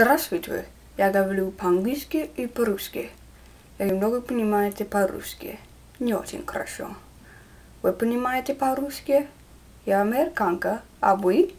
Здравствуйте, я говорю по-английски и по-русски. Я немного понимаете по-русски. Не очень хорошо. Вы понимаете по-русски? Я американка, а вы?